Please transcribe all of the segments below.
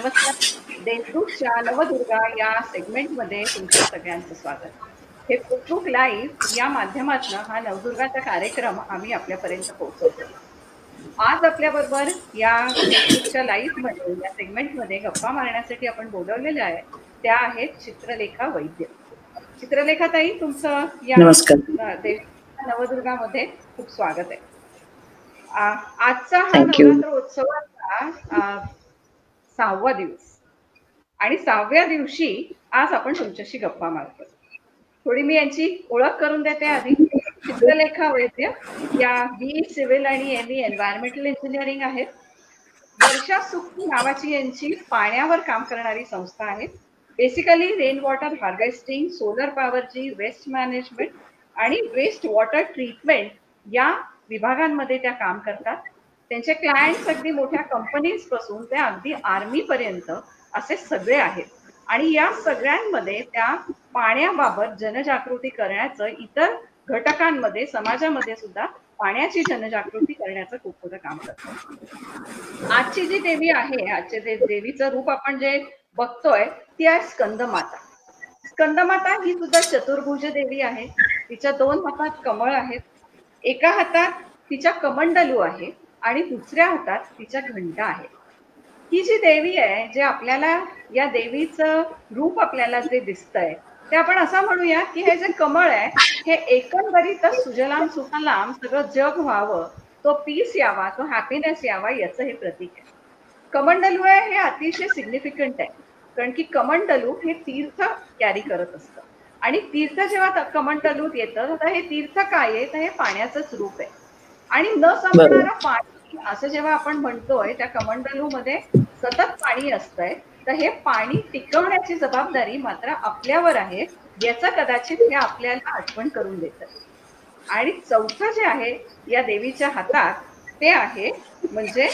नमस्कार. देशदूतच्या नवदुर्गा या सेगमेंटमध्ये तुमच्या सगळ्यांचं स्वागत. हे फेसबुक लाईव्ह या माध्यमातून हा नवदुर्गाचा कार्यक्रम आम्ही आपल्यापर्यंत पोहोचवतो. आज आपल्याबरोबर या फेसबुकच्या लाईव्हमध्ये या सेगमेंटमध्ये गप्पा मारण्यासाठी आपण बोलवलेल्या आहे त्या आहेत चित्रलेखा वैद्य. चित्रलेखा ताई तुमचं या नवदुर्गामध्ये खूप स्वागत आहे. आजचा हा नवरात्र उत्सवाचा सहावा दिवस. आणि सहाव्या दिवशी आज आपण तुमच्याशी गप्पा मारतो थोडी मी यांची ओळख करून देते आधी. चित्रलेखा वैद्य या बी सिव्हिल आणि एम एन्व्हायरमेंटल इंजिनिअरिंग आहेत. वर्षा सुखी नावाची यांची पाण्यावर काम करणारी संस्था आहे. Basically rain water harvesting solar पॉवरची वेस्ट मॅनेजमेंट आणि वेस्ट वॉटर ट्रीटमेंट या विभागांमध्ये त्या काम करतात. त्यांचे क्लायंट्स अगदी मोठ्या कंपनीजपासून ते अगदी आर्मी पर्यंत असे सगळे आहेत. आणि या सगळ्यांमध्ये त्या पाण्याबाबत जनजागृती करण्याचं इतर घटकांमध्ये समाजामध्ये सुद्धा पाण्याची जनजागृती करण्याचं खूप मोठं काम करतात. आजची जी देवी आहे आजचे जे देवीचं रूप आपण जे बघतोय ती आहे स्कंदमाता. स्कंदमाता ही सुद्धा चतुर्भुज देवी आहे. तिच्या दोन हातात कमळ आहेत. एका हातात तिच्या कमंडलू आहे. आणि दुसऱ्या हातात तिच्या घंटा आहे. ही जी देवी आहे जे आपल्याला या देवीचं रूप आपल्याला जे दिसतंय ते आपण असं म्हणूया की हे जे कमळ आहे हे एकंदरीतच सुजलाम सुफलाम सगळं जग व्हावं तो पीस यावा तो हॅपीनेस यावा याचं हे प्रतीक आहे. कमंडलू आहे हे अतिशय सिग्निफिकंट आहे कारण की कमंडलू हे तीर्थ कॅरी करत असतं. आणि तीर्थ जेव्हा कमंडलूत येतं तर हे तीर्थ काय आहे? तर हे पाण्याचंच रूप आहे. आणि न संपणारं पाणी असं जेव्हा आपण म्हणतोय त्या कमंडलू मध्ये सतत पाणी असतंय तर हे पाणी टिकवण्याची जबाबदारी मात्र आपल्यावर आहे याचं कदाचित हे आपल्याला आठवण करून देत. आणि चौथं जे आहे या देवीच्या हातात ते आहे म्हणजे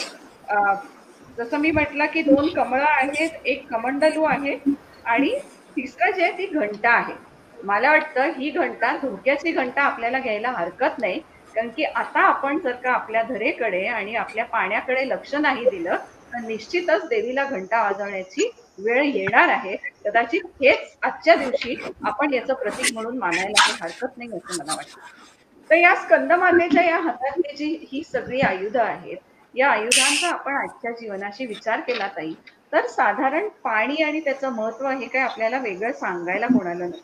जसं मी म्हटलं की दोन कमळं आहेत एक कमंडलू आहे आणि तिसरं जे ती घंटा आहे. मला वाटतं ही घंटा धोक्याची घंटा आपल्याला घ्यायला हरकत नाही कारण की आता आपण जर का आपल्या धरेकडे आणि आपल्या पाण्याकडे लक्ष नाही दिलं तर निश्चितच देवीला घंटा वाजवण्याची वेळ येणार आहे. कदाचित हेच आजच्या दिवशी आपण याचं प्रतीक म्हणून मानायला हरकत नाही असं मला वाटतं. तर या स्कंदमातेच्या या हातातली जी ही सगळी आयुध आहेत या आयुधांचा आपण आजच्या जीवनाशी विचार केला ताई तर साधारण पाणी आणि त्याचं महत्त्व हे काय आपल्याला वेगळं सांगायला कोणाला नाही?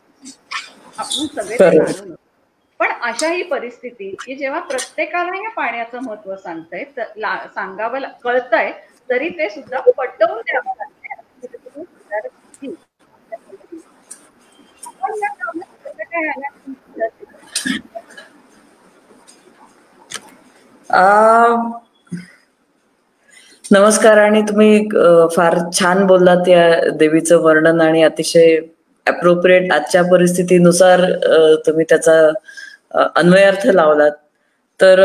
आपण सगळे पण पण अशाही परिस्थिती की जेव्हा प्रत्येकाला या पाण्याचं महत्त्व सांगताय सांगावं कळतंय तरी ते सुद्धा पटवून द्यावं नमस्कार आणि तुम्ही फार छान बोललात या देवीचं वर्णन आणि अतिशय अप्रोप्रिएट आजच्या परिस्थितीनुसार तुम्ही त्याचा अन्वयार्थ लावलात. तर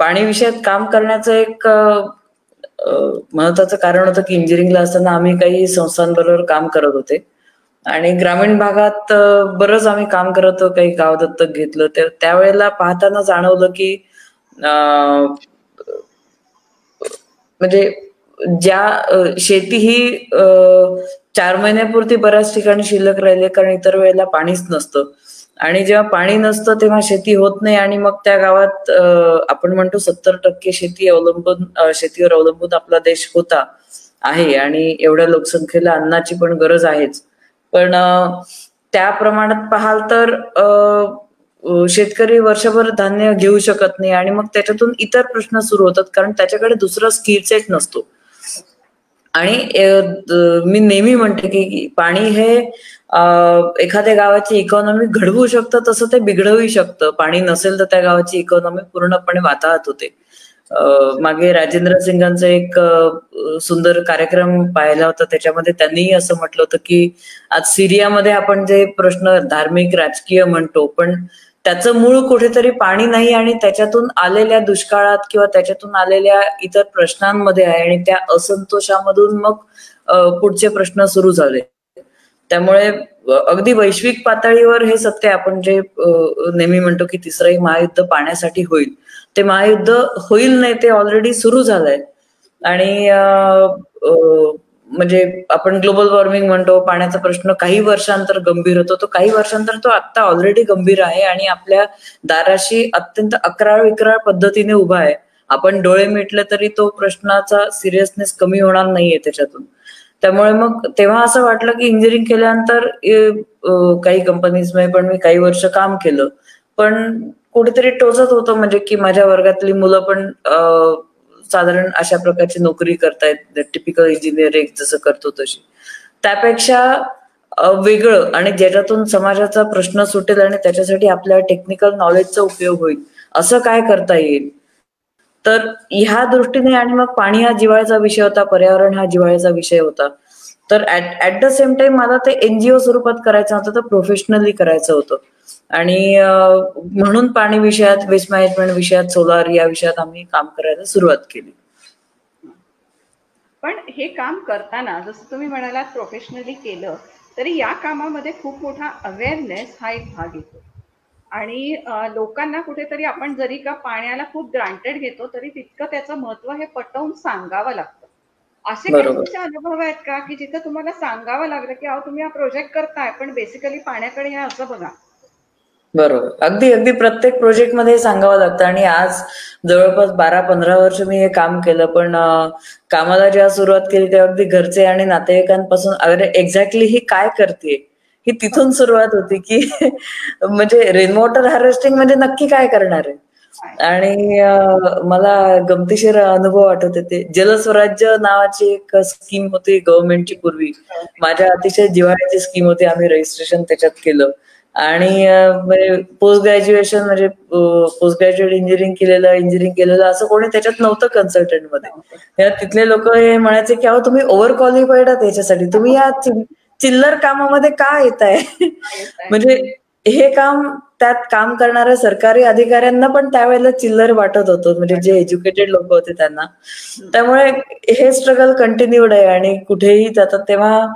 पाणी विषयात काम करण्याचं एक महत्वाचं कारण होतं की इंजिनिअरिंगला असताना आम्ही काही संस्थांबरोबर काम करत होते. आणि ग्रामीण भागात बरंच आम्ही काम करत होतो काही गाव दत्तक घेतलं. तर त्यावेळेला पाहताना जाणवलं की म्हणजे ज्या शेती ही चार महिन्यापुरती बऱ्याच ठिकाणी शिल्लक राहिले कारण इतर वेळेला पाणीच नसतं. आणि जेव्हा पाणी नसतं तेव्हा शेती होत नाही आणि मग त्या गावात आपण म्हणतो सत्तर टक्के शेती अवलंबून शेतीवर अवलंबून आपला देश होता आहे. आणि एवढ्या लोकसंख्येला अन्नाची पण गरज आहेच. पण त्या प्रमाणात पाहाल तर शेतकरी वर्षभर धान्य घेऊ शकत नाही आणि मग त्याच्यातून इतर प्रश्न सुरू होतात कारण त्याच्याकडे दुसरा स्किल सेट नसतो. आणि मी नेहमी म्हणते की पाणी हे एखाद्या गावाची इकॉनॉमी घडवू शकतं तसं ते बिघडवू शकतं. पाणी नसेल तर त्या गावाची इकॉनॉमी पूर्णपणे वाताहत होते. मागे राजेंद्र सिंगांचा एक सुंदर कार्यक्रम पाहिला होता. त्याच्यामध्ये त्यांनीही असं म्हटलं होतं की आज सिरियामध्ये आपण जे प्रश्न धार्मिक राजकीय म्हणतो पण त्याचं मूळ कुठेतरी पाणी नाही आणि त्याच्यातून आलेल्या दुष्काळात किंवा त्याच्यातून आलेल्या इतर प्रश्नांमध्ये आहे आणि त्या असंतोषामधून मग पुढचे प्रश्न सुरू झाले. त्यामुळे अगदी वैश्विक पातळीवर हे सत्य आपण जे नेहमी म्हणतो की तिसरंही महायुद्ध पाण्यासाठी होईल. ते महायुद्ध होईल नाही ते ऑलरेडी सुरू झालंय. आणि म्हणजे आपण ग्लोबल वॉर्मिंग म्हणतो पाण्याचा प्रश्न काही वर्षांतर गंभीर होतो. तो काही वर्षांतर तो आता ऑलरेडी गंभीर आहे आणि आपल्या दाराशी अत्यंत अकराळ विक्राळ पद्धतीने उभा आहे. आपण डोळे मिटले तरी तो प्रश्नाचा सिरियसनेस कमी होणार नाहीये त्याच्यातून. त्यामुळे मग तेव्हा असं वाटलं की इंजिनिअरिंग केल्यानंतर काही कंपनीजमध्ये पण मी काही वर्ष काम केलं. पण कुठेतरी टोचत होतं म्हणजे की माझ्या वर्गातली मुलं पण साधारण अशा प्रकारची नोकरी करतायत टिपिकल इंजिनिअरिंग जसं करतो तशी. त्यापेक्षा वेगळं आणि ज्याच्यातून समाजाचा प्रश्न सुटेल आणि त्याच्यासाठी आपल्या टेक्निकल नॉलेजचा उपयोग होईल असं काय करता येईल? तर ह्या दृष्टीने आणि मग पाणी हा जिवाळ्याचा विषय होता पर्यावरण हा जिवाळ्याचा विषय होता. तर ऍट द सेम टाइम मला ते एनजीओ स्वरूपात करायचं होतं तर प्रोफेशनली करायचं होतं. आणि म्हणून पाणी विषयात वेस्ट मॅनेजमेंट विषयात सोलार या विषयात आम्ही काम करायला सुरुवात केली. पण हे काम करताना जसं तुम्ही म्हणालात प्रोफेशनली केलं तरी या कामामध्ये खूप मोठा अवेअरनेस हा एक भाग येतो. आणि लोकांना कुठेतरी आपण जरी का पाण्याला खूप ग्रांटेड घेतो तरी तितकं त्याचं महत्त्व हे पटवून सांगावं लागतं. असे काही तुमचे अनुभव आहेत का? की जिथे तुम्हाला सांगावं लागलं की अहो तुम्ही हा प्रोजेक्ट करताय पण बेसिकली पाण्याकडे हे असं बघा. बरोबर. अगदी अगदी प्रत्येक प्रोजेक्टमध्ये सांगावं लागतं. आणि आज जवळपास बारा पंधरा वर्ष मी हे काम केलं पण कामाला जेव्हा सुरुवात केली तेव्हा अगदी घरचे आणि नातेवाईकांपासून अरे एक्झॅक्टली ही काय करते ही तिथून सुरुवात होती की म्हणजे रेन वॉटर हार्वेस्टिंग म्हणजे नक्की काय करणार आहे? आणि मला गमतीशीर अनुभव आठवते ते. जलस्वराज्य नावाची एक स्कीम होती गव्हर्नमेंटची पूर्वी. माझ्या अतिशय जिव्हाळ्याची स्कीम होती. आम्ही रजिस्ट्रेशन त्याच्यात केलं. आणि म्हणजे पोस्ट ग्रॅज्युएशन म्हणजे पोस्ट ग्रॅज्युएट इंजिनिअरिंग केलेलं इंजिनिअरिंग केलेलं असं कोणी त्याच्यात नव्हतं कन्सल्टंटमध्ये. तिथले लोक हे म्हणायचे की अहो तुम्ही ओव्हर क्वालिफाईड आहात याच्यासाठी. तुम्ही या चिल्लर कामामध्ये का येत आहे? म्हणजे हे काम त्यात काम करणाऱ्या सरकारी अधिकाऱ्यांना पण त्यावेळेला चिल्लर वाटत होतं. म्हणजे जे एज्युकेटेड लोक होते त्यांना. त्यामुळे हे स्ट्रगल कंटिन्यूड आहे आणि कुठेही जातात तेव्हा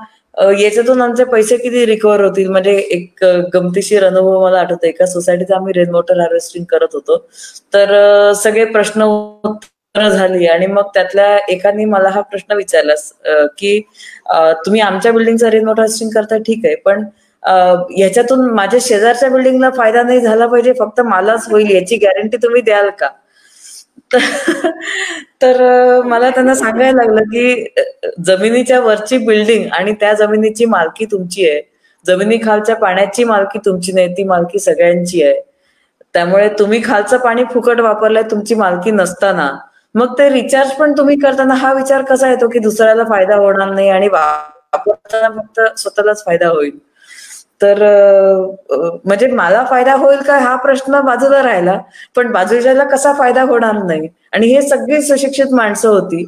याच्यातून आमचे पैसे किती रिकवर होतील? म्हणजे एक गमतीशीर अनुभव मला आठवतो एका सोसायटीत आम्ही रेन वॉटर हार्वेस्टिंग करत होतो. तर सगळे प्रश्न झाली आणि मग त्यातल्या एकाने मला हा प्रश्न विचारला की तुम्ही आमच्या बिल्डिंगचं रिनोव्हेशन करता ठीक आहे पण ह्याच्यातून माझ्या शेजारच्या बिल्डिंगला फायदा नाही झाला पाहिजे फक्त मलाच होईल याची गॅरंटी तुम्ही द्याल का? तर मला त्यांना सांगायला लागलं की जमिनीच्या वरची बिल्डिंग आणि त्या जमिनीची मालकी तुमची आहे. जमिनी खालच्या पाण्याची मालकी तुमची नाही ती मालकी सगळ्यांची आहे. त्यामुळे तुम्ही खालचं पाणी फुकट वापरलंय तुमची मालकी नसताना. मग ते रिचार्ज पण तुम्ही करताना हा विचार कसा येतो की दुसऱ्याला फायदा होणार नाही आणि वापरताना फक्त स्वतःलाच फायदा होईल? तर म्हणजे मला फायदा होईल का हा प्रश्न बाजूला राहिला पण बाजूच्याला कसा फायदा होणार नाही? आणि हे सगळी सुशिक्षित माणसं होती.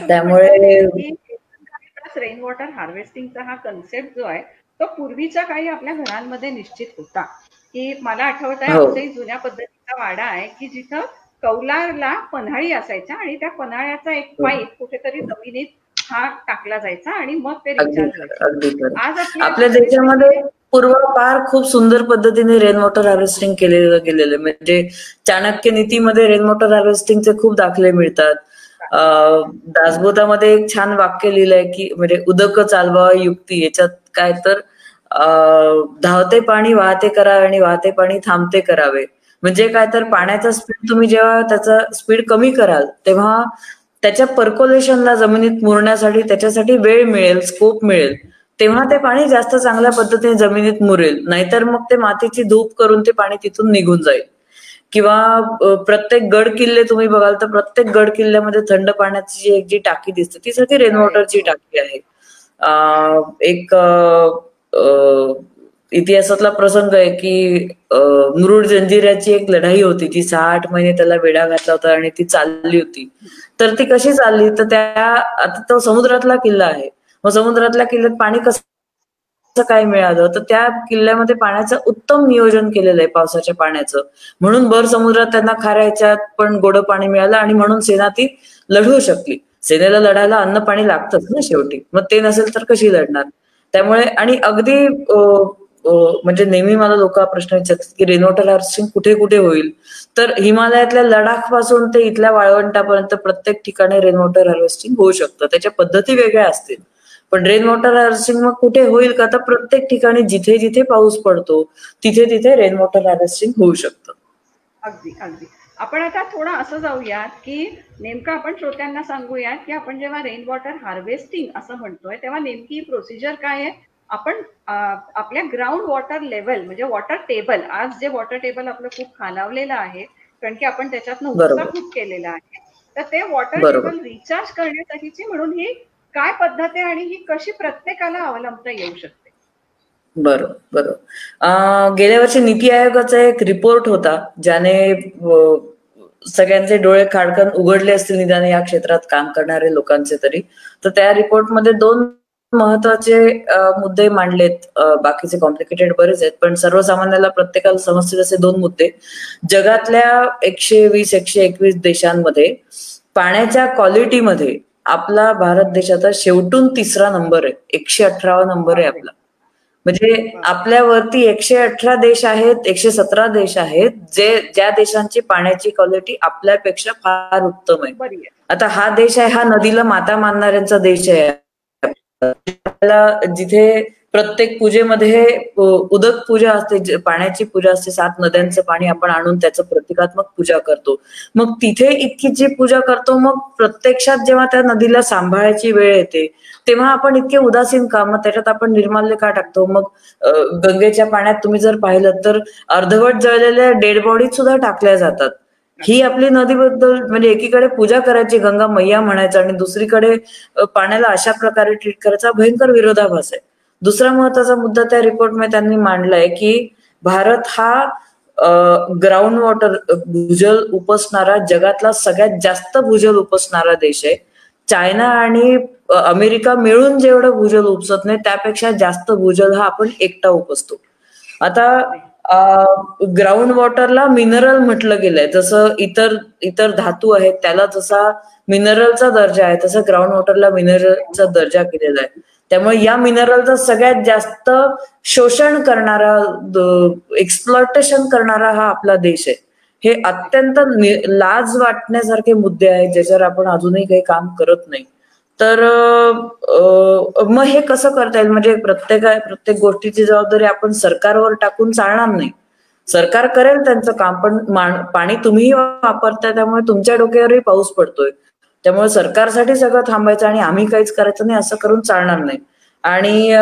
त्यामुळे रेन वॉटर हार्वेस्टिंगचा हा कन्सेप्ट जो आहे तो पूर्वीच्या काही आपल्या घरांमध्ये निश्चित होता. की मला आठवत आहे आमच्याही जुन्या पद्धतीचा वाडा आहे की जिथं कौलारला पन्हाळी असायच्या आणि त्या पन्हाळ्याचा एक पाईप कुठेतरी जमिनीत हा टाकला जायचा आणि मग ते आज आपल्या देशामध्ये पूर्वापार खूप सुंदर पद्धतीने रेन वॉटर हार्वेस्टिंग केलेलं गेलेलं म्हणजे चाणक्य नीतीमध्ये रेन वॉटर हार्वेस्टिंगचे खूप दाखले मिळतात. दासबोधामध्ये एक छान वाक्य लिहिलंय की म्हणजे उदक चालवा युक्ती याच्यात काय तर धावते पाणी वाहते करावे आणि वाहते पाणी थांबते करावे. म्हणजे काय तर पाण्याचा स्पीड तुम्ही जेव्हा त्याचा स्पीड कमी कराल तेव्हा त्याच्या पर्कोलेशनला जमिनीत मुरण्यासाठी त्याच्यासाठी वेळ मिळेल स्कोप मिळेल. तेव्हा ते पाणी जास्त चांगल्या पद्धतीने जमिनीत मुरेल. नाहीतर मग ते मातीची धूप करून ते पाणी तिथून निघून जाईल. किंवा प्रत्येक गड किल्ले तुम्ही बघाल तर प्रत्येक गड किल्ल्यामध्ये थंड पाण्याची जी एक जी टाकी दिसते ती सगळी रेन वॉटरची टाकी आहे. एक इतिहासातला प्रसंग आहे की मुरुड जंजिराची एक लढाई होती. जी सहा आठ महिने त्याला वेढा घातला होता आणि ती चालली होती. तर ती कशी चालली? तर त्या आता तो समुद्रातला किल्ला आहे. मग समुद्रातल्या किल्ल्यात पाणी कसं काय मिळालं? तर त्या किल्ल्यामध्ये पाण्याचं उत्तम नियोजन केलेलं आहे पावसाच्या पाण्याचं. म्हणून भर समुद्रात त्यांना खाऱ्या पण गोड पाणी मिळालं आणि म्हणून सेना ती लढवू शकली. सेनेला लढायला अन्न पाणी लागतंच ना शेवटी. मग ते नसेल तर कशी लढणार? त्यामुळे आणि अगदी म्हणजे नेहमी मला लोक प्रश्न विचारतात की रेन वॉटर हार्वेस्टिंग कुठे कुठे होईल? तर हिमालयातल्या लडाखपासून ते इथल्या वाळवंटापर्यंत प्रत्येक ठिकाणी रेन वॉटर हार्वेस्टिंग होऊ शकतं. त्याच्या पद्धती वेगळ्या असतील. पण रेन वॉटर हार्वेस्टिंग मग कुठे होईल का? तर प्रत्येक ठिकाणी जिथे जिथे पाऊस पडतो तिथे तिथे रेन वॉटर हार्वेस्टिंग होऊ शकतं. अगदी अगदी. आपण आता थोडं असं जाऊयात की नेमकं आपण श्रोत्यांना सांगूयात की आपण जेव्हा रेन वॉटर हार्वेस्टिंग असं म्हणतोय तेव्हा नेमकी प्रोसिजर काय आहे? आपण आपल्या ग्राउंड वॉटर लेवल म्हणजे वॉटर टेबल आज जे वॉटर टेबल आपलं खूप खालावलेलं आहे कारण की आपण त्याच्यातनं उपसा खूप केलेला आहे तर ते वॉटर टेबल रिचार्ज करण्यासाठीची म्हणून ही काय पद्धत आहे आणि ही कशी प्रत्येकाला अवलंबता येऊ शकते? बरोबर बरोबर गेल्या वर्षी नीती आयोगाचा एक रिपोर्ट होता ज्याने सगळ्यांचे डोळे खाडकन उघडले असतील निदान या क्षेत्रात काम करणारे लोकांचे तरी. तर त्या रिपोर्टमध्ये दोन महत्त्वाचे मुद्दे मांडलेत. बाकीचे कॉम्प्लिकेटेड बरेच आहेत पण सर्वसामान्याला प्रत्येकाला समजतील असे दोन मुद्दे. जगातल्या एकशे वीस एकशे एकवीस देशांमध्ये पाण्याच्या क्वालिटीमध्ये आपला भारत देशाचा शेवटून तिसरा नंबर आहे. एकशे अठरावा नंबर आहे आपला. म्हणजे आपल्यावरती एकशे अठरा देश आहेत एकशे सतरा देश आहेत जे ज्या देशांची पाण्याची क्वालिटी आपल्यापेक्षा फार उत्तम आहे. आता हा देश आहे हा नदीला माता मानणाऱ्यांचा देश आहे. जिथे प्रत्येक पूजेमध्ये उदक पूजा असते पाण्याची पूजा असते सात नद्यांचं पाणी आपण आणून त्याचं प्रतिकात्मक पूजा करतो. मग तिथे इतकी जी पूजा करतो मग प्रत्यक्षात जेव्हा त्या नदीला सांभाळायची वेळ येते तेव्हा आपण इतके उदासीन का? मग त्याच्यात आपण निर्माल्य का टाकतो? मग गंगेच्या पाण्यात तुम्ही जर पाहिलं तर अर्धवट जळलेल्या डेड बॉडीत सुद्धा टाकल्या जातात. ही आपली नदीबद्दल म्हणजे एकीकडे पूजा करायची गंगा मैया म्हणायचं आणि दुसरीकडे पाण्याला अशा प्रकारे ट्रीट करायचा भयंकर विरोधाभास आहे. दुसरा महत्त्वाचा मुद्दा त्या रिपोर्टमध्ये त्यांनी मांडलाय की भारत हा ग्राउंड वॉटर भूजल उपसणारा जगातला सगळ्यात जास्त भूजल उपसणारा देश आहे. चायना आणि अमेरिका मिळून जेवढं भूजल उपसत नाही त्यापेक्षा जास्त भूजल हा आपण एकटा उपसतो. आता ग्राउंड वॉटरला मिनरल म्हटलं गेलंय. जसं इतर इतर धातू आहेत त्याला जसा मिनरलचा दर्जा आहे तसं ग्राउंड वॉटरला मिनरलचा दर्जा केलेला आहे. त्यामुळे या मिनरलचा सगळ्यात जास्त शोषण करणारा एक्सप्लॉटेशन करणारा हा आपला देश आहे. हे अत्यंत लाज वाटण्यासारखे मुद्दे आहेत ज्याच्यावर आपण अजूनही काही काम करत नाही. तर मग हे कसं करता येईल? म्हणजे प्रत्येक प्रत्येक गोष्टीची जबाबदारी आपण सरकारवर टाकून चालणार नाही. सरकार करेल त्यांचं काम पण पाणी तुम्हीही वापरताय त्यामुळे तुमच्या डोक्यावरही पाऊस पडतोय. त्यामुळे सरकारसाठी सगळं थांबायचं आणि आम्ही काहीच करायचं नाही असं करून चालणार नाही. आणि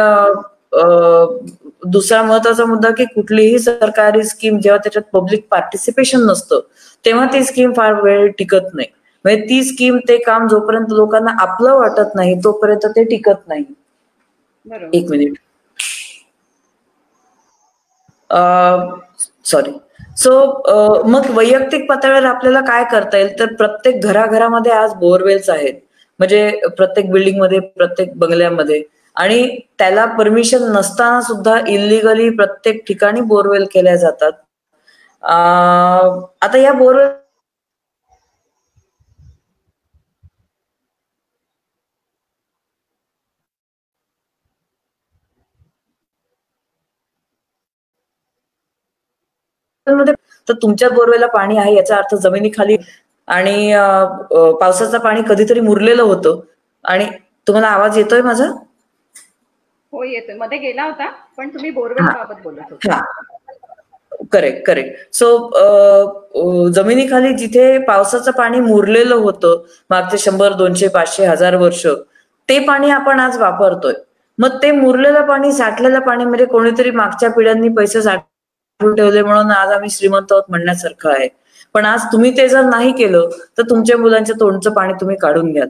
दुसरा महत्त्वाचा मुद्दा की कुठलीही सरकारी स्कीम जेव्हा त्याच्यात पब्लिक पार्टिसिपेशन नसतं तेव्हा ती स्कीम फार वेळ टिकत नाही. म्हणजे ती स्कीम ते काम जोपर्यंत लोकांना आपलं वाटत नाही तोपर्यंत ते टिकत नाही. एक मिनिट सॉरी सो मग वैयक्तिक पातळीवर आपल्याला काय करता येईल? तर प्रत्येक घराघरामध्ये आज बोरवेल्स आहेत. म्हणजे प्रत्येक बिल्डिंगमध्ये प्रत्येक बंगल्यामध्ये. आणि त्याला परमिशन नसताना सुद्धा इलिगली प्रत्येक ठिकाणी बोरवेल केल्या जातात. आता या बोरवेल तर तुमच्या बोरवेला पाणी आहे याचा अर्थ जमिनीखाली आणि पावसाचं पाणी कधीतरी मुरलेलं होतं. आणि तुम्हाला आवाज येतोय माझा? हो येतोय. मध्ये गेला होता पण तुम्ही बोरवेल बाबत बोलत होता. करेक्ट करेक्ट सो जमिनीखाली जिथे पावसाचं पाणी मुरलेलं होतं मागचे शंभर दोनशे पाचशे हजार वर्ष ते पाणी आपण आज वापरतोय. मग ते मुरलेलं पाणी साठलेलं पाणी म्हणजे कोणीतरी मागच्या पिढ्यांनी पैसे साठ ठेवले म्हणून आज आम्ही श्रीमंत आहोत म्हणण्यासारखं आहे. पण आज तुम्ही ते जर नाही केलं तर तुमच्या मुलांच्या तोंडचं पाणी तुम्ही काढून घ्याल.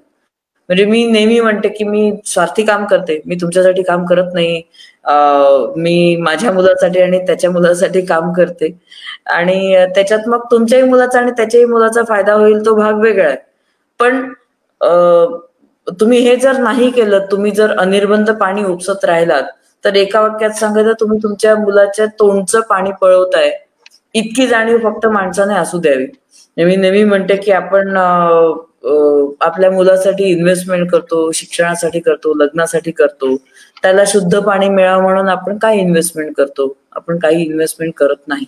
म्हणजे मी नेहमी म्हणते की मी स्वार्थी काम करते. मी तुमच्यासाठी काम करत नाही. मी माझ्या मुलासाठी आणि त्याच्या मुलासाठी काम करते. आणि त्याच्यात मग तुमच्याही मुलाचा आणि त्याच्याही मुलाचा फायदा होईल तो भाग वेगळा आहे. पण तुम्ही हे जर नाही केलं तुम्ही जर अनिर्बंध पाणी उपसत राहिलात तर एका वाक्यात सांगायचं तुम्ही तुमच्या मुलाच्या तोंडचं पाणी पळवताय. इतकी जाणीव फक्त माणसाने असू द्यावी. मी नेहमी म्हणते की आपण आपल्या मुलासाठी इन्व्हेस्टमेंट करतो शिक्षणासाठी करतो लग्नासाठी करतो. त्याला शुद्ध पाणी मिळावं म्हणून आपण काय इन्व्हेस्टमेंट करतो. आपण काही इन्व्हेस्टमेंट करत नाही.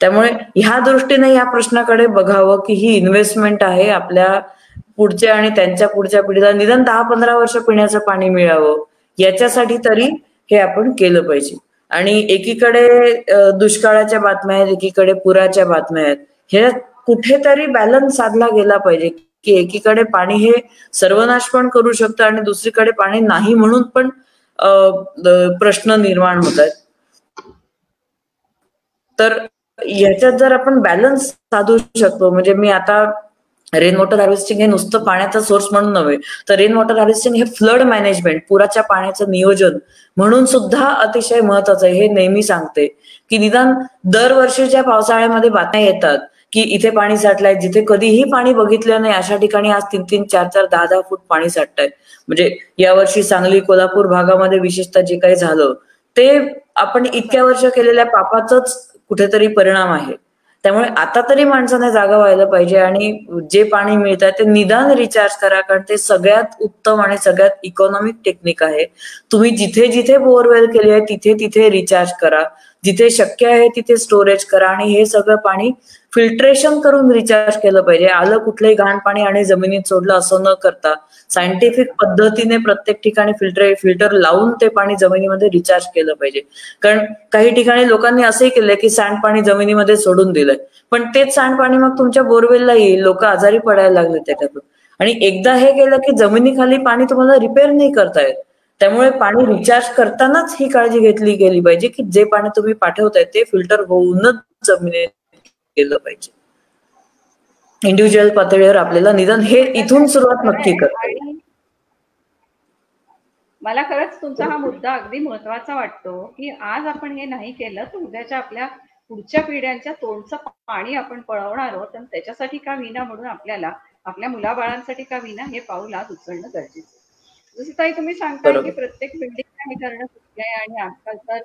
त्यामुळे ह्या दृष्टीने या प्रश्नाकडे बघावं की ही इन्व्हेस्टमेंट आहे आपल्या पुढच्या आणि त्यांच्या पुढच्या पिढीला. निदान दहा पंधरा वर्ष पिण्याचं पाणी मिळावं. याच्यासाठी तरी हे आपण केलं पाहिजे. आणि एकीकडे दुष्काळाच्या बातम्या आहेत एकीकडे पुराच्या बातम्या आहेत. हे कुठेतरी बॅलन्स साधला गेला पाहिजे की एकीकडे पाणी हे सर्वनाश पण करू शकतं आणि दुसरीकडे पाणी नाही म्हणून पण प्रश्न निर्माण होत आहेत. तर ह्याच्यात जर आपण बॅलन्स साधू शकतो म्हणजे मी आता रेन वॉटर हार्वेस्टिंग हे नुसतं पाण्याचा सोर्स म्हणून नव्हे. तर रेन वॉटर हार्वेस्टिंग हे फ्लड मॅनेजमेंट पुराच्या पाण्याचं नियोजन म्हणून सुद्धा अतिशय महत्वाचं आहे. हे नेहमी सांगते. की निदान दरवर्षीच्या पावसाळ्यामध्ये बातम्या येतात की इथे पाणी साठलंय जिथे कधीही पाणी बघितलं नाही अशा ठिकाणी आज तीन तीन चार चार दहा दहा फूट पाणी साठतंय. म्हणजे यावर्षी सांगली कोल्हापूर भागामध्ये विशेषतः जे काही झालं ते आपण इतक्या वर्ष केलेल्या पापाचाच कुठेतरी परिणाम आहे. त्यामुळे आता तरी माणसाने जागा व्हायला पाहिजे आणि जे पाणी मिळतं ते निदान रिचार्ज करा कारण ते सगळ्यात उत्तम आणि सगळ्यात इकॉनॉमिक टेक्निक आहे. तुम्ही जिथे जिथे बोरवेल केली आहे तिथे तिथे रिचार्ज करा. जिथे शक्य आहे तिथे स्टोरेज करा आणि हे सगळं पाणी फिल्ट्रेशन करून रिचार्ज केलं पाहिजे. आलं कुठलंही घाण पाणी आणि जमिनीत सोडलं असं न करता सायंटिफिक पद्धतीने प्रत्येक ठिकाणी फिल्टर फिल्टर लावून ते पाणी जमिनीमध्ये रिचार्ज केलं पाहिजे. कारण काही ठिकाणी लोकांनी असंही केलंय की सांडपाणी जमिनीमध्ये सोडून दिलंय. पण तेच सांडपाणी मग तुमच्या बोरवेलला येईल लोक आजारी पडायला लागले त्याच्यातून. आणि एकदा हे केलं की जमिनीखाली पाणी तुम्हाला रिपेअर नाही करता येत. त्यामुळे पाणी रिचार्ज करतानाच ही काळजी घेतली गेली पाहिजे की जे पाणी तुम्ही पाठवताय ते फिल्टर होऊनच जमिनीत केलं पाहिजे. इंडिव्हिज्युअल पातळीवर आपल्याला निदान हे इथून सुरुवात नक्की करता मला खरंच तुमचा हा मुद्दा अगदी महत्त्वाचा वाटतो की आज आपण हे नाही केलं तर उद्याच्या आपल्या पुढच्या पिढ्यांच्या तोंडचं पाणी आपण पळवणार आहोत आणि त्याच्यासाठी का विना म्हणून आपल्याला आपल्या मुलाबाळांसाठी का विना हे पाऊल आज उचलणं गरजेचं जसं ताई तुम्ही सांगता की प्रत्येक बिल्डिंग हे करणं शक्य आहे आणि आजकाल तर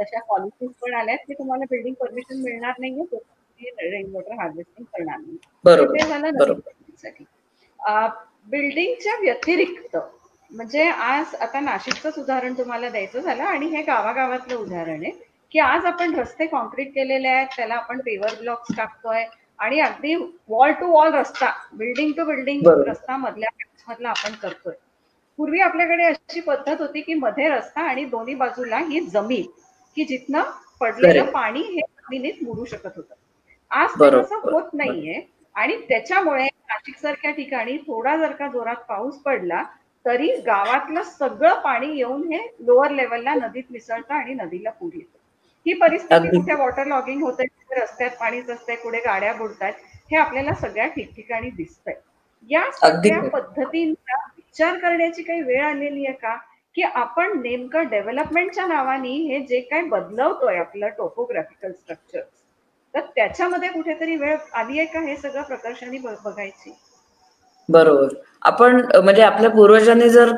तशा पॉलिसीज पण आल्यात की तुम्हाला बिल्डिंग परमिशन मिळणार नाहीये रेन वॉटर हार्वेस्टिंग करणार नाही. ते झालं बिल्डिंगच्या व्यतिरिक्त म्हणजे आज आता नाशिकचंच उदाहरण तुम्हाला द्यायचं झालं आणि हे गावागावातलं उदाहरण आहे की आज आपण रस्ते कॉन्क्रीट केलेले आहेत त्याला आपण पेवर ब्लॉक्स टाकतोय आणि अगदी वॉल टू वॉल रस्ता बिल्डिंग टू बिल्डिंग रस्ता मधल्या मधला आपण करतोय. पूर्वी आपल्याकडे अशी पद्धत होती की मध्ये रस्ता आणि दोन्ही बाजूला ही जमीन की जिथनं पडलेलं पाणी हे जमिनीत मुरू शकत होतं. आज तसं होत नाहीये आणि त्याच्यामुळे नाशिक सारख्या ठिकाणी थोडा जर का जोरात पाऊस पडला तरी गावातलं सगळं पाणी येऊन हे लोअर लेवलला नदीत मिसळतं आणि नदीला पूर येतं. ही परिस्थिती कुठे वॉटर लॉगिंग होत रस्त्यात पाणीच असतंय पुढे गाड्या बुडतायत हे आपल्याला सगळ्या ठिकठिकाणी दिसतंय. या सगळ्या पद्धतींचा विचार करण्याची काही वेळ आलेली आहे का? की आपण नेमकं डेव्हलपमेंटच्या नावाने हे जे काही बदलवतोय आपलं टोपोग्राफिकल स्ट्रक्चर तर त्याच्यामध्ये कुठेतरी वेळ आली आहे का हे सगळं प्रकर्षाने बघायची? बरोबर. आपण म्हणजे आपल्या पूर्वजांनी जर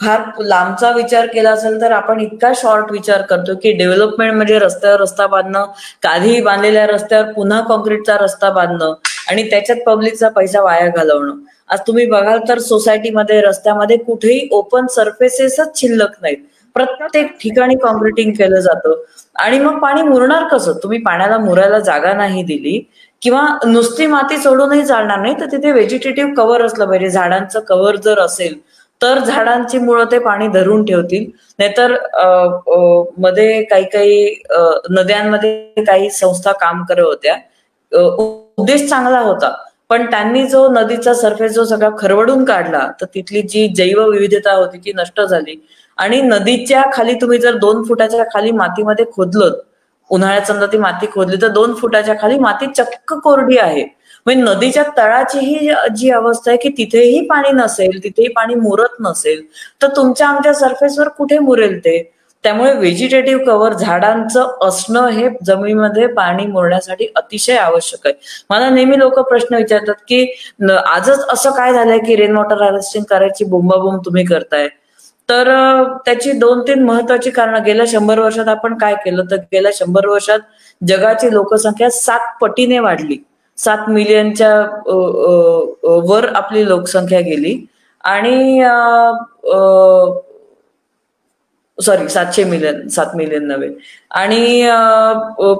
फार लांबचा विचार केला असेल तर आपण इतका शॉर्ट विचार करतो की डेव्हलपमेंट म्हणजे रस्त्यावर रस्ता बांधणं काधीही बांधलेल्या रस्त्यावर पुन्हा कॉन्क्रीटचा रस्ता बांधणं आणि त्याच्यात पब्लिकचा पैसा वाया घालवणं. आज तुम्ही बघाल तर सोसायटीमध्ये रस्त्यामध्ये कुठेही ओपन सर्फेसेसच शिल्लक नाहीत. प्रत्येक ठिकाणी कॉन्क्रिटिंग केलं जातं. आणि मग पाणी मुरणार कसं? तुम्ही पाण्याला मुरायला जागा नाही दिली किंवा नुसती माती सोडूनही चालणार नाही तर तिथे व्हेजिटेटिव्ह कव्हर असलं पाहिजे. झाडांचं कव्हर जर असेल तर झाडांची मुळं ते पाणी धरून ठेवतील. नाहीतरमध्ये काही काही नद्यांमध्ये काही संस्था काम करत होत्या. उद्देश चांगला होता. पण त्यांनी जो नदीचा सरफेस जो सगळा खरवडून काढला तर तिथली जी जैवविविधता होती ती नष्ट झाली. आणि नदीच्या खाली तुम्ही जर दोन फुटाच्या खाली मातीमध्ये खोदलं उन्हाळ्यात समजा ती माती खोदली तर दोन फुटाच्या खाली माती चक्क कोरडी आहे. म्हणजे नदीच्या तळाची ही जी अवस्था आहे की तिथेही पाणी नसेल तिथेही पाणी मुरत नसेल तर तुमच्या आमच्या सरफेसवर कुठे मुरेल ते? त्यामुळे व्हेजिटेटिव्ह कव्हर झाडांचं असणं हे जमिनीमध्ये पाणी मोडण्यासाठी अतिशय आवश्यक आहे. मला नेहमी लोक प्रश्न विचारतात की आजच असं काय झालंय की रेन वॉटर हार्वेस्टिंग करायची बोंबाबोंब तुम्ही करताय? तर त्याची दोन तीन महत्वाची कारणं गेल्या शंभर वर्षात आपण काय केलं? तर गेल्या शंभर वर्षात जगाची लोकसंख्या सात पटीने वाढली. सात मिलियनच्या वर आपली लोकसंख्या गेली. आणि सॉरी सातशे मिलियन सात मिलियन नव्हे. आणि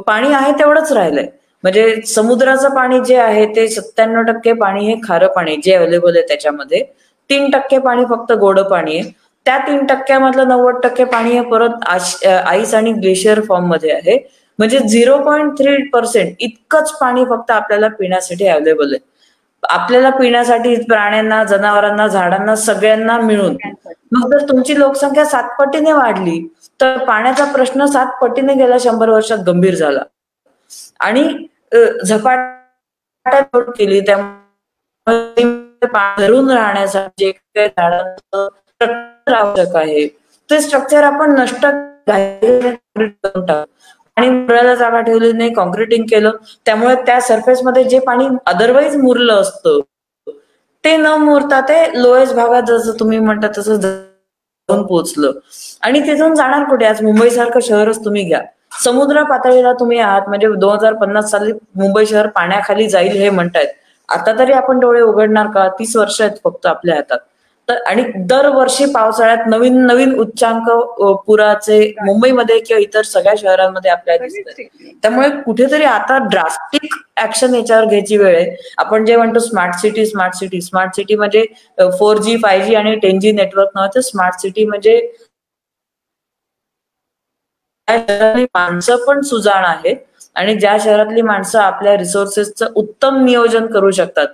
पाणी आहे तेवढंच राहिलंय. म्हणजे समुद्राचं पाणी जे आहे ते सत्त्याण्णव टक्के पाणी हे खारं पाणी जे अवेलेबल आहे त्याच्यामध्ये. तीन टक्के पाणी फक्त गोड पाणी आहे. त्या तीन टक्क्यामधलं नव्वद टक्के पाणी हे परत आईस आणि ग्लेशियर फॉर्ममध्ये आहे. म्हणजे झिरो पॉईंट थ्री पर्सेंट इतकंच पाणी फक्त आपल्याला पिण्यासाठी अवेलेबल आहे. आपल्याला पिण्यासाठी प्राण्यांना जनावरांना झाडांना सगळ्यांना मिळून. मग जर तुमची लोकसंख्या सात पटीने वाढली तर पाण्याचा प्रश्न सात पटीने गेल्या शंभर वर्षात गंभीर झाला. आणि झपाट केली त्यामुळे धरून राहण्यासाठी जे काही झाडांचं आवश्यक आहे. ते स्ट्रक्चर आपण नष्ट आणि मुळाला जागा ठेवली नाही कॉन्क्रिटिंग केलं त्यामुळे त्या सरफेस मध्ये जे पाणी अदरवाईज मुरलं असतं ते न मुरता ते लोएस्ट भागात जसं तुम्ही म्हणता तसं जाऊन पोहोचलं. आणि तिथून जाणार कुठे? आज मुंबई सारखं शहरच तुम्ही घ्या. समुद्र पातळीला तुम्ही आहात म्हणजे दोन हजार पन्नास साली मुंबई शहर पाण्याखाली जाईल हे म्हणतायत. आता तरी आपण डोळे उघडणार का? तीस वर्ष आहेत फक्त आपल्या हातात. तर आणि दरवर्षी पावसाळ्यात नवीन नवीन उच्चांक पुराचे मुंबईमध्ये किंवा इतर सगळ्या शहरांमध्ये आपल्याला दिसतात. त्यामुळे कुठेतरी आता ड्रास्टिक ऍक्शन याच्यावर घ्यायची वेळ आहे. आपण जे म्हणतो smart city smart city smart city म्हणजे फोर जी फाय जी आणि टेन जी नेटवर्क नव्हतं स्मार्ट सिटी म्हणजे माणसं पण सुजाण आहेत आणि ज्या शहरातली माणसं आपल्या रिसोर्सेसचं उत्तम नियोजन करू शकतात.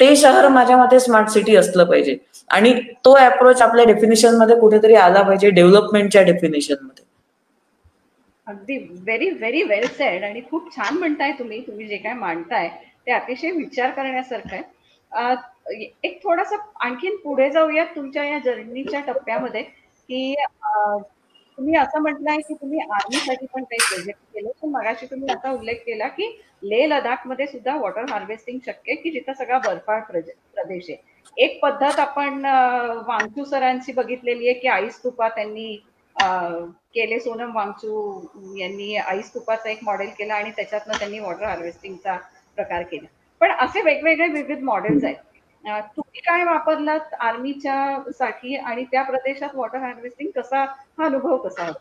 ते शहर माझ्या मते स्मार्ट सिटी असलं पाहिजे. आणि तो अप्रोच आपल्या डेफिनेशनमध्ये कुठेतरी आला पाहिजे डेव्हलपमेंटच्या डेफिनेशनमध्ये. अगदी व्हेरी व्हेरी वेल सेड आणि खूप छान म्हणताय तुम्ही. तुम्ही जे काय मांडताय ते अतिशय विचार करण्यासारखं आहे. एक थोडासा आणखीन पुढे जाऊयात तुमच्या या जर्नीच्या टप्प्यामध्ये की तुम्ही असं म्हटलंय की तुम्ही आर्मीसाठी पण काही प्रोजेक्ट केले. तर मगाशी तुम्ही असा उल्लेख केला की लेह लडाखमध्ये सुद्धा वॉटर हार्वेस्टिंग शक्य की जिथं सगळा बर्फाळ प्रदेश आहे. एक पद्धत आपण वांगचू सरांची बघितलेली आहे की आईस तुपा त्यांनी केले सोनम वांगचू यांनी आईस तुपाचं एक मॉडेल केलं आणि त्याच्यातनं त्यांनी वॉटर हार्वेस्टिंगचा प्रकार केला. पण असे वेगवेगळे विविध मॉडेल्स आहेत. तुम्ही काय वापरलात आर्मीच्या साठी आणि त्या प्रदेशात वॉटर हार्वेस्टिंग कसा हा अनुभव कसा होता?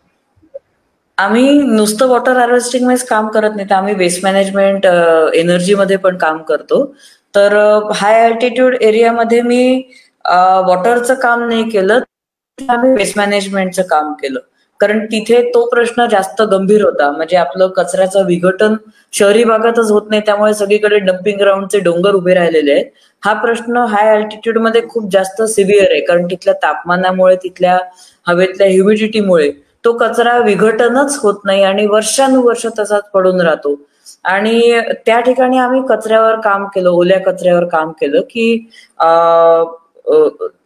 आम्ही नुसतं वॉटर हार्वेस्टिंगमध्ये काम करत नाही तर आम्ही वेस्ट मॅनेजमेंट एनर्जीमध्ये पण काम करतो. तर हाय अल्टिट्यूड एरियामध्ये मी वॉटरचं काम नाही केलं आम्ही वेस्ट मॅनेजमेंटचं काम केलं. कारण तिथे तो प्रश्न जास्त गंभीर होता. म्हणजे आपलं कचऱ्याचं विघटन शहरी भागातच होत नाही त्यामुळे सगळीकडे डम्पिंग ग्राउंडचे डोंगर उभे राहिलेले आहेत. हा प्रश्न हाय अल्टिट्यूडमध्ये खूप जास्त सिव्हिअर आहे कारण तिथल्या तापमानामुळे तिथल्या हवेतल्या ह्युमिडिटीमुळे तो कचरा विघटनच होत नाही आणि वर्षानुवर्ष तसाच पडून राहतो. आणि त्या ठिकाणी आम्ही कचऱ्यावर काम केलं ओल्या कचऱ्यावर काम केलं की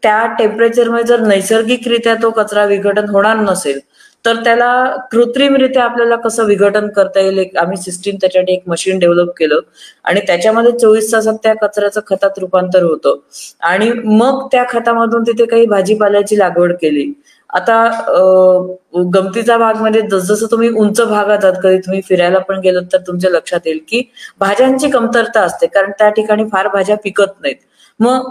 त्या टेम्परेचरमध्ये जर नैसर्गिकरित्या तो कचरा विघटन होणार नसेल तर त्याला कृत्रिमरित्या आपल्याला कसं विघटन करता येईल? एक आम्ही सिस्टीम त्याच्यासाठी एक मशीन डेव्हलप केलं आणि त्याच्यामध्ये चोवीस तासात त्या कचऱ्याचं खतात रूपांतर होतं. आणि मग त्या खतामधून तिथे काही भाजीपाल्याची लागवड केली. आता गमतीचा भाग म्हणजे जसजसं तुम्ही उंच भागात कधी तुम्ही फिरायला पण गेलात तर तुमच्या लक्षात येईल की भाज्यांची कमतरता असते. कारण त्या ठिकाणी फार भाज्या पिकत नाहीत. मग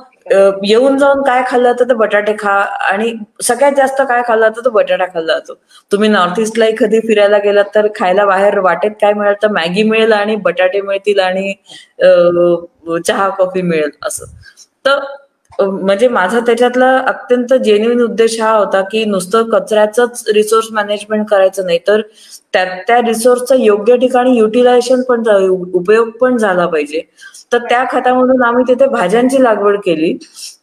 येऊन जाऊन काय खाल्लं जातं तर बटाटे खा आणि सगळ्यात जास्त काय खाल्लं जातं तर बटाटा खाल्ला जातो. तुम्ही नॉर्थ ईस्टला कधी फिरायला गेलात तर खायला बाहेर वाटेत काय मिळेल तर मॅगी मिळेल आणि बटाटे मिळतील आणि चहा कॉफी मिळेल असं. तर म्हणजे माझा त्याच्यातला अत्यंत जेन्युन उद्देश हा होता की नुसतं कचऱ्याचंच रिसोर्स मॅनेजमेंट करायचं नाही तर त्या त्या रिसोर्सचं योग्य ठिकाणी युटिलायझेशन पण उपयोग पण झाला पाहिजे. तर त्या खतामधून आम्ही तिथे भाज्यांची लागवड केली.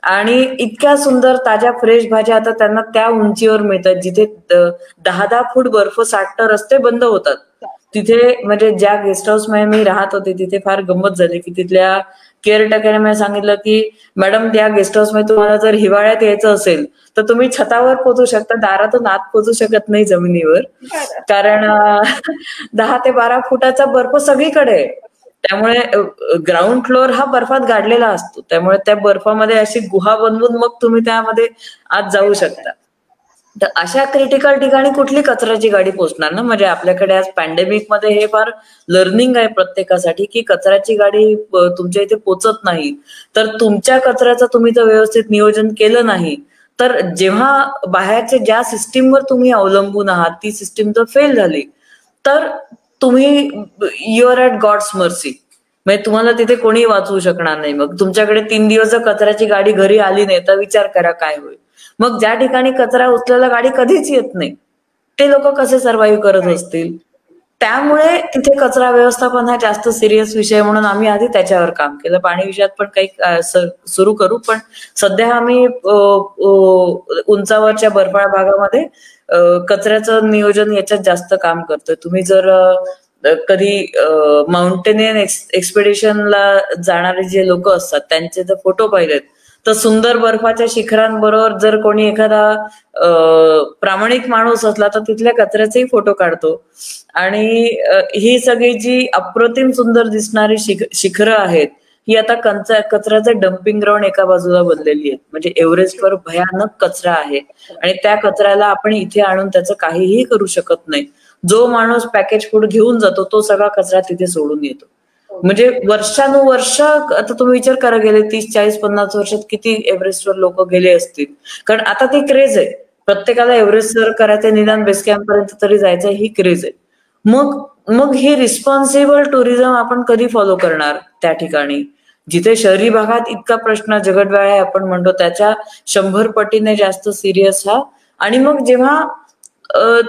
आणि इतक्या सुंदर ताज्या फ्रेश भाज्या आता त्यांना त्या उंचीवर मिळतात जिथे दहा दहा फूट बर्फ साठतं रस्ते बंद होतात. तिथे म्हणजे ज्या गेस्ट हाऊसमध्ये मी राहत होते तिथे फार गंमत झाली की तिथल्या केअरटेकरने मला सांगितलं की मॅडम त्या गेस्ट हाऊसमध्ये तुम्हाला जर हिवाळ्यात यायचं असेल तर तुम्ही छतावर पोचू शकता दारातून आत पोचू शकत नाही जमिनीवर. कारण दहा ते बारा फुटाचा बर्फ सगळीकडे त्यामुळे ग्राउंड फ्लोअर हा बर्फात गाडलेला असतो. त्यामुळे त्या बर्फामध्ये अशी गुहा बनवून मग तुम्ही त्यामध्ये आत जाऊ शकता. तर अशा क्रिटिकल ठिकाणी कुठली कचऱ्याची गाडी पोहोचणार ना? म्हणजे आपल्याकडे आज पॅन्डेमिकमध्ये हे फार लर्निंग आहे प्रत्येकासाठी की कचऱ्याची गाडी तुमच्या इथे पोचत नाही. तर तुमच्या कचऱ्याचं तुम्ही जर व्यवस्थित नियोजन केलं नाही तर जेव्हा बाहेरच्या ज्या सिस्टीमवर तुम्ही अवलंबून आहात ती सिस्टीम जर फेल झाली तर तुम्ही युअर ॲट गॉड्स मर्सी म्हणजे तुम्हाला तिथे कोणी वाचवू शकणार नाही. मग तुमच्याकडे तीन दिवस जर कचऱ्याची गाडी घरी आली नाही तर विचार करा काय होईल. मग ज्या ठिकाणी कचरा उचलायला गाडी कधीच येत नाही ते लोक कसे सर्व्हाइव्ह करत असतील? त्यामुळे तिथे कचरा व्यवस्थापन हा जास्त सिरियस विषय म्हणून आम्ही आधी त्याच्यावर काम केलं. पाणी विषयात पण काही सुरू करू पण सध्या आम्ही उंचावरच्या बर्फाळ भागामध्ये कचऱ्याचं नियोजन याच्यात जास्त काम करतोय. तुम्ही जर कधी माउंटेनियन एक्सपेडिशनला जाणारे जे लोक असतात त्यांचे जर फोटो पाहिलेत. तर सुंदर बर्फाच्या शिखरांबरोबर जर कोणी एखादा प्रामाणिक माणूस असला तर तिथल्या कचऱ्याचेही फोटो काढतो. आणि ही सगळी जी अप्रतिम सुंदर दिसणारी शिखरं आहेत ही आता कंचा कचऱ्याचं डम्पिंग ग्राउंड एका बाजूला बनलेली आहे. म्हणजे एव्हरेस्टवर भयानक कचरा आहे. आणि त्या कचऱ्याला आपण इथे आणून त्याचं काहीही करू शकत नाही. जो माणूस पॅकेज फूड घेऊन जातो तो सगळा कचरा तिथे सोडून येतो. म्हणजे वर्षानुवर्ष आता तुम्ही विचार करा गेले तीस चाळीस पन्नास वर्षात किती एव्हरेस्टवर लोक गेले असतील? कारण आता ती क्रेज आहे. प्रत्येकाला एव्हरेस्ट सर करायचं निदान बेस कॅम्प पर्यंत तरी जायचं ही क्रेज आहे. मग मग हे रिस्पॉन्सिबल टुरिझम आपण कधी फॉलो करणार त्या ठिकाणी? जिथे शहरी भागात इतका प्रश्न जगडवाळ आहे आपण म्हणतो त्याच्या शंभर पटीने जास्त सिरियस हा. आणि मग जेव्हा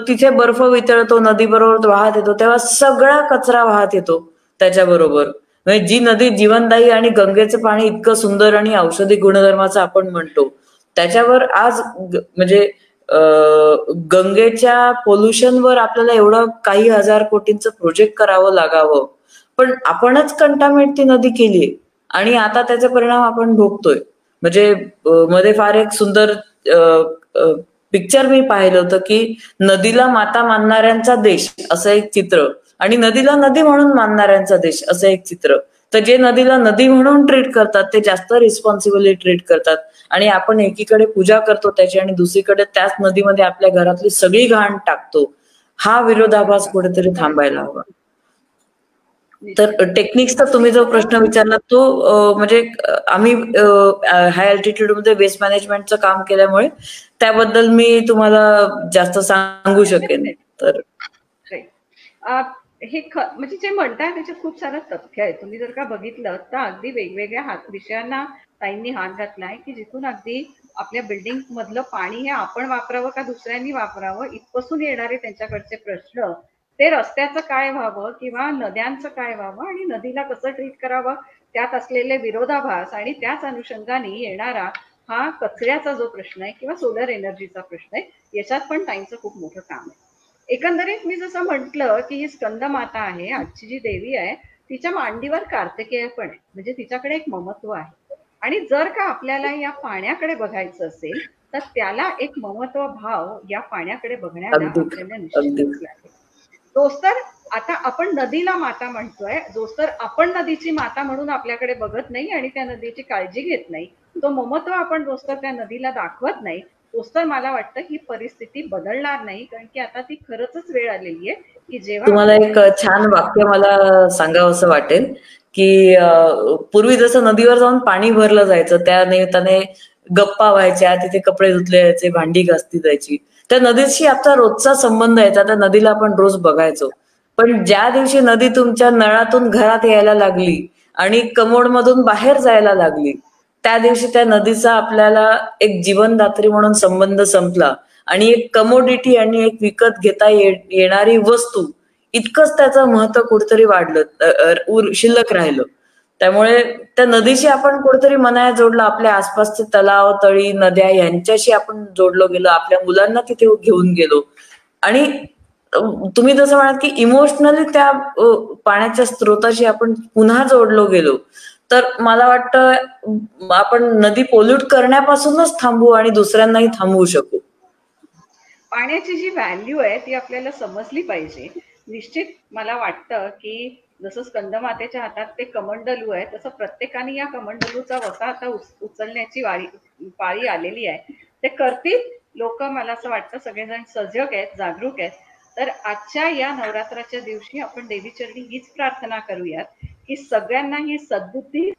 तिथे बर्फ वितळतो नदी बरोबर वाहत येतो तेव्हा सगळा कचरा वाहत येतो त्याच्याबरोबर म्हणजे जी नदी जीवनदायी आणि गंगेचं पाणी इतकं सुंदर आणि औषधी गुणधर्माचं आपण म्हणतो त्याच्यावर आज म्हणजे गंगेच्या पोल्युशनवर आपल्याला एवढं काही हजार कोटींचं प्रोजेक्ट करावं लागावं. पण आपणच कंटामेट ती नदी केली आणि आता त्याचे परिणाम आपण भोगतोय. म्हणजे मध्ये फार एक सुंदर पिक्चर मी पाहिलं होतं की नदीला माता मानणाऱ्यांचा देश असं एक चित्र आणि नदीला नदी म्हणून मानणाऱ्यांचा देश असं एक चित्र. तर जे नदीला नदी म्हणून ट्रीट करतात ते जास्त रिस्पॉन्सिबली ट्रीट करतात. आणि आपण एकीकडे पूजा करतो त्याची आणि दुसरीकडे त्याच नदीमध्ये आपल्या घरातली सगळी घाण टाकतो. हा विरोधाभास कुठेतरी थांबायला हवा. तर टेक्निक्सचा तुम्ही जो प्रश्न विचारला तो म्हणजे आम्ही हाय अल्टिट्यूडमध्ये वेस्ट मॅनेजमेंटचं काम केल्यामुळे त्याबद्दल मी तुम्हाला जास्त सांगू शकेन. तर हे म्हणजे जे म्हणताय त्याच्यात खूप सारं तथ्य आहे. तुम्ही जर का बघितलं तर अगदी वेगवेगळ्या हात विषयांना ताईंनी हात घातला आहे की जिथून अगदी आपल्या बिल्डिंग मधलं पाणी हे आपण वापरावं का दुसऱ्यांनी वापरावं? इथपासून येणारे त्यांच्याकडचे प्रश्न ते रस्त्याचं काय व्हावं किंवा नद्यांचं काय व्हावं आणि नदीला कसं ट्रीट करावं त्यात असलेले विरोधाभास आणि त्याच अनुषंगाने येणारा हा कचऱ्याचा जो प्रश्न आहे किंवा सोलर एनर्जीचा प्रश्न आहे याच्यात पण ताईंचं खूप मोठं काम आहे. एकंदरीत मी जसं म्हंटल की ही स्कंद माता आहे आजची जी देवी आहे तिच्या मांडीवर कार्तिकेय पण आहे. म्हणजे तिच्याकडे एक ममत्व आहे. आणि जर का आपल्याला या पाण्याकडे बघायचं असेल तर त्याला एक ममत्व भाव या पाण्याकडे बघण्याला आपल्याला निश्चितच लागेल. तोच तर आता आपण नदीला माता म्हणतोय. जोस तर आपण नदीची माता म्हणून आपल्याकडे बघत नाही आणि त्या नदीची काळजी घेत नाही. तो ममत्व आपण जोस तर त्या नदीला दाखवत नाही. तोच तर मला वाटतं ही परिस्थिती बदलणार नाही कारण की आता ती खरंच वेळ आलेली आहे की जेव्हा तुम्हाला एक छान वाक्य मला सांगावं असं वाटेल की पूर्वी जसं नदीवर जाऊन पाणी भरलं जायचं त्या निमित्ताने गप्पा व्हायच्या तिथे कपडे धुतले जायचे भांडी घासती जायची. त्या नदीशी आपला रोजचा संबंध आहे. त्या नदीला आपण रोज बघायचो. पण ज्या दिवशी नदी तुमच्या नळातून घरात यायला लागली आणि कमोड मधून बाहेर जायला लागली त्या दिवशी त्या नदीचा आपल्याला एक जीवनदात्री म्हणून संबंध संपला. आणि एक कमोडिटी आणि एक विकत घेता येणारी वस्तू इतकंच त्याचं महत्त्व कुठतरी वाढलं. शिल्लक राहिलं. त्यामुळे त्या नदीशी आपण कुठेतरी मनाया जोडलं आपल्या आसपासचे तलाव तळी नद्या यांच्याशी आपण जोडलो गेलो आपल्या मुलांना तिथे घेऊन गेलो. आणि तुम्ही जसं म्हणाल की इमोशनली त्या पाण्याच्या स्त्रोताशी आपण पुन्हा जोडलो गेलो. तर मला वाटतं आपण नदी पोल्यूट करण्यापासूनच थांबू आणि दुसऱ्यांनाही थांबवू शकू. पाण्याची जी व्हॅल्यू आहे ती आपल्याला समजली पाहिजे. निश्चित मला वाटतं की जसं स्कंदमातेच्या हातात ते कमंडलू आहे तसं प्रत्येकाने या कमंडलूचा वसा आता उचलण्याची वाळी पाळी आलेली आहे. ते करतील लोक मला असं वाटतं सगळेजण सजग आहेत जागरूक आहेत. तर आजच्या या नवरात्राच्या दिवशी आपण देवीचरणी हीच प्रार्थना करूयात की सगळ्यांना ही सद्बुद्धी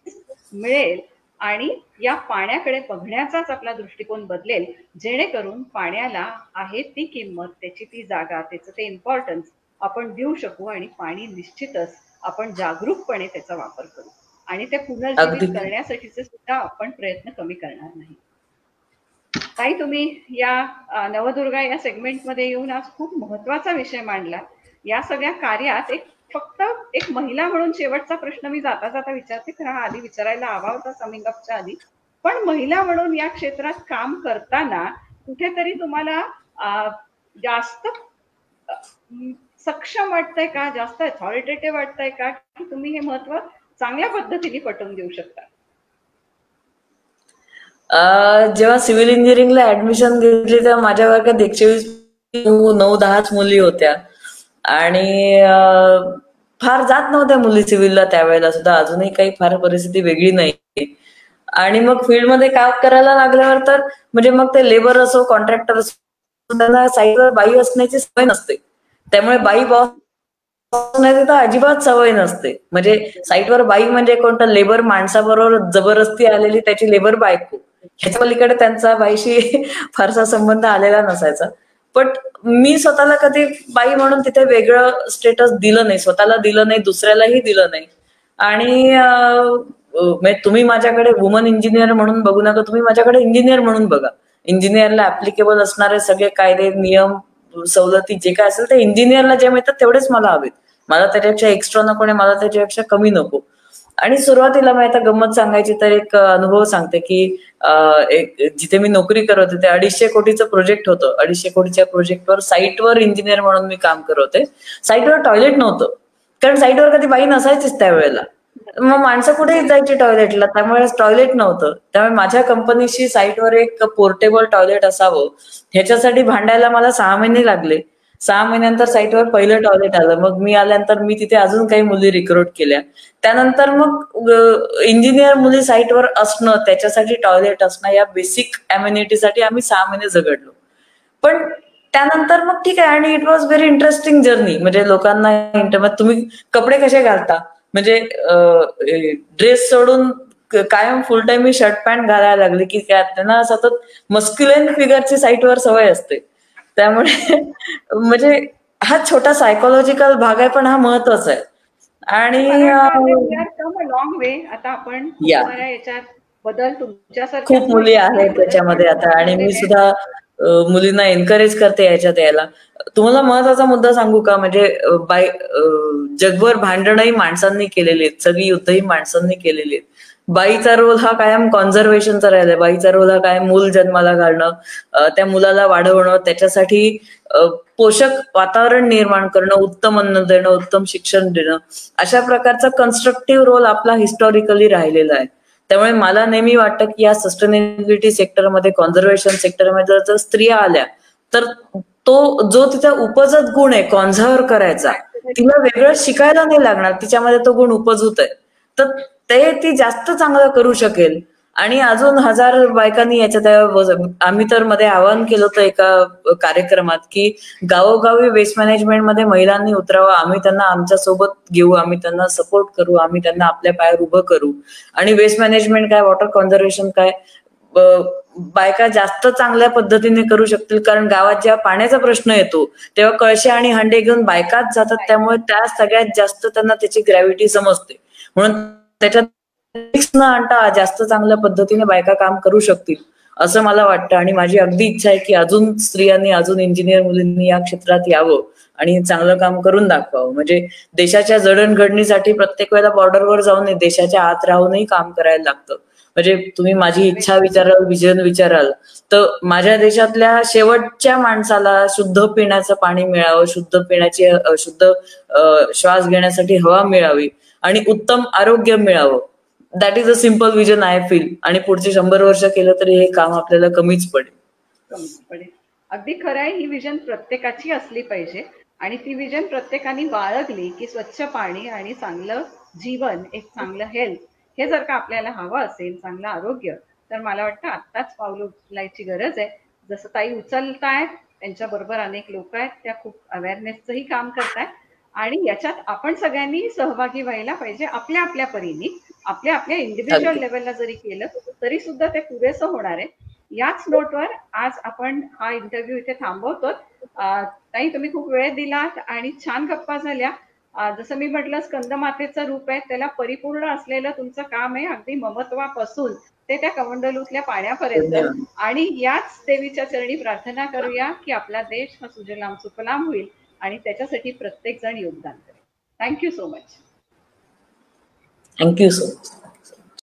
मिळेल आणि या पाण्याकडे बघण्याचाच आपला दृष्टिकोन बदलेल जेणेकरून पाण्याला आहे ती किंमत त्याची ती जागा त्याचं ते इम्पॉर्टन्स आपण देऊ शकू आणि पाणी निश्चितच आपण जागरूकपणे त्याचा वापर करू. आणि ते पुनर्जीवित करण्यासाठीचे सुद्धा आपण प्रयत्न कमी करणार नाही. ताई तुम्ही या नवदुर्गा या सेगमेंटमध्ये येऊन आज खूप महत्त्वाचा विषय मांडला. या सगळ्या कार्यात एक फक्त एक महिला म्हणून शेवटचा प्रश्न मी जाता जाता विचारते खरं आधी विचारायला हवा होता समिंग अपच्या आधी. पण महिला म्हणून या क्षेत्रात काम करताना कुठेतरी तुम्हाला जास्त सक्षम वाटतंय का? जास्त अथॉरिटेटिव्ह वाटतंय का? की तुम्ही हे महत्त्व चांगल्या पद्धतीने पटवून देऊ शकता? जेव्हा सिव्हिल इंजिनिअरिंगला ऍडमिशन घेतली तेव्हा माझ्या वर्गात एकशे वीस नऊ दहाच मुली होत्या. आणि फार जात नव्हत्या मुली सिव्हिलला त्यावेळेला सुद्धा. अजूनही काही फार परिस्थिती वेगळी नाही. आणि मग फील्डमध्ये काम करायला लागल्यावर तर म्हणजे मग ते लेबर असो कॉन्ट्रॅक्टर असो त्यांना साईडवर बाई असण्याची सवय नसते. त्यामुळे बाई बॉस तर अजिबात सवय नसते. म्हणजे साईटवर बाई म्हणजे कोणतं लेबर माणसाबरोबर जबरदस्ती आलेली त्याची लेबर बायको. ह्याच्या पलीकडे त्यांचा बाईशी फारसा संबंध आलेला नसायचा. पण मी स्वतःला कधी बाई म्हणून तिथे वेगळं स्टेटस दिलं नाही. स्वतःला दिलं नाही दुसऱ्यालाही दिलं नाही. आणि म्हणजे तुम्ही माझ्याकडे वुमन इंजिनियर म्हणून बघू नका तुम्ही माझ्याकडे इंजिनियर म्हणून बघा. इंजिनियरला ऍप्लिकेबल असणारे सगळे कायदे नियम सवलती जे काय असेल ते इंजिनियरला जे मिळतात तेवढेच मला हवेत. मला त्याच्यापेक्षा एक्स्ट्रा नको आणि मला त्याच्यापेक्षा कमी नको. आणि सुरुवातीला मी आता गंमत सांगायची तर एक अनुभव सांगते की जिथे मी नोकरी करत होते अडीचशे कोटीचं प्रोजेक्ट होतं. अडीचशे कोटीच्या प्रोजेक्टवर साईटवर इंजिनियर म्हणून मी काम करत होते. साईटवर टॉयलेट नव्हतं. कारण साईटवर कधी बाई नसायचीच त्यावेळेला. मग माणसं कुठेही जायची टॉयलेटला त्यामुळे टॉयलेट नव्हतं. त्यामुळे माझ्या कंपनीशी साईटवर एक पोर्टेबल टॉयलेट असावं. ह्याच्यासाठी भांडायला मला सहा महिने लागले. सहा महिन्यानंतर साईटवर पहिलं टॉयलेट आलं. मग मी आल्यानंतर मी तिथे अजून काही मुली रिक्रूट केल्या. त्यानंतर मग इंजिनियर मुली साईटवर असणं त्याच्यासाठी टॉयलेट असणं या बेसिक अम्युनिटीसाठी आम्ही सहा महिने झगडलो. पण त्यानंतर मग ठीक आहे. आणि it was very interesting journey म्हणजे लोकांना इंटर तुम्ही कपडे कसे घालता? म्हणजे ड्रेस सोडून कायम फुल टाइम मी शर्ट पॅन्ट घालायला लागले की त्यांना सतत मस्क्युलेन फिगरची साईटवर सवय असते. त्यामुळे म्हणजे हा छोटा सायकोलॉजिकल भाग आहे पण हा महत्त्वाचा आहे. आणि लॉंग वे आता आपण याच्यात बदल तुमच्यासारख्या खूप मुली आहेत त्याच्यामध्ये आता. आणि मी सुद्धा मुलींना एनकरेज करते याच्यात यायला. तुम्हाला महत्त्वाचा मुद्दा सांगू का? म्हणजे बाय जगभर भांडणही माणसांनी केलेली आहेत. सगळी युद्धही माणसांनी केलेली आहेत. बाईचा रोल हा कायम कॉन्झर्वेशनचा राहिलाय. बाईचा रोल हा कायम मूल जन्माला घालणं त्या मुलाला वाढवणं त्याच्यासाठी पोषक वातावरण निर्माण करणं उत्तम अन्न देणं उत्तम शिक्षण देणं अशा प्रकारचा कन्स्ट्रक्टिव्ह रोल आपला हिस्टॉरिकली राहिलेला आहे. त्यामुळे मला नेहमी वाटतं की या सस्टेनेबिलिटी सेक्टरमध्ये कॉन्झर्वेशन सेक्टरमध्ये जर स्त्रिया आल्या तर तो जो तिचा उपजत गुण आहे कॉन्झर्व करायचा तिला वेगळं शिकायला नाही लागणार. तिच्यामध्ये तो गुण उपजूत आहे तर ते ती जास्त चांगलं करू शकेल. आणि अजून हजार बायकांनी याच्यात आम्ही तर मध्ये आवाहन केलं होतं एका कार्यक्रमात की गावोगावी वेस्ट मॅनेजमेंटमध्ये महिलांनी उतरावं. आम्ही त्यांना आमच्यासोबत घेऊ आम्ही त्यांना सपोर्ट करू आम्ही त्यांना आपल्या पायावर उभं करू. आणि वेस्ट मॅनेजमेंट काय वॉटर कॉन्झर्वेशन काय बायका जास्त चांगल्या पद्धतीने करू शकतील. कारण गावात जेव्हा पाण्याचा प्रश्न येतो तेव्हा कळशे आणि हंडे घेऊन बायकाच जातात. त्यामुळे त्या सगळ्यात जास्त त्यांना त्याची ग्रॅव्हिटी समजते. म्हणून त्याच्यात न आणता जास्त चांगल्या पद्धतीने बायका काम करू शकतील असं मला वाटतं. आणि माझी अगदी इच्छा आहे की अजून स्त्रियांनी अजून इंजिनियर मुलींनी या क्षेत्रात यावं आणि चांगलं काम करून दाखवावं. म्हणजे देशाच्या जडणघडणीसाठी प्रत्येक वेळेला बॉर्डरवर जाऊन देशाच्या आत राहूनही काम करायला लागतं. म्हणजे तुम्ही माझी इच्छा विचाराल विजन विचाराल तर माझ्या देशातल्या शेवटच्या माणसाला शुद्ध पिण्याचं पाणी मिळावं शुद्ध पिण्याची शुद्ध श्वास घेण्यासाठी हवा मिळावी आणि उत्तम आरोग्य मिळावं. That is a simple vision I feel आणि पुढचे शंभर वर्ष केलं तरी हे काम आपल्याला कमीच पडेल. पडेल. अगदी खरं आहे ही विजन प्रत्येकाची असली पाहिजे. आणि ती विजन प्रत्येकाने बाळगली की स्वच्छ पाणी आणि चांगलं जीवन एक चांगलं हेल्थ हे जर का आपल्याला हवं असेल चांगलं आरोग्य तर मला वाटतं आत्ताच पावलं उचलायची गरज आहे. जसं ताई उचलतायत त्यांच्या बरोबर अनेक लोक आहेत त्या खूप अवेअरनेसचंही काम करतायत आणि याच्यात आपण सगळ्यांनी सहभागी व्हायला पाहिजे आपल्या आपल्या परीने. आपल्या आपल्या इंडिव्हिज्युअल. लेवलला जरी केलं तरी सुद्धा ते पुरेसं होणार आहे. याच नोटवर आज आपण हा इंटरव्ह्यू इथे थांबवतो ताई तुम्ही खूप वेळ दिलात आणि छान गप्पा झाल्या. जसं मी म्हटलं स्कंदमातेचं रूप आहे त्याला परिपूर्ण असलेलं तुमचं काम आहे अगदी ममत्वापासून ते त्या कमंडलूतल्या पाण्यापर्यंत. धन्यवाद. आणि याच देवीच्या चरणी प्रार्थना करूया की आपला देश हा सुजलाम सुफलाम होईल आणि त्याच्यासाठी प्रत्येक जण योगदान करेल. Thank you so much Thank you so much.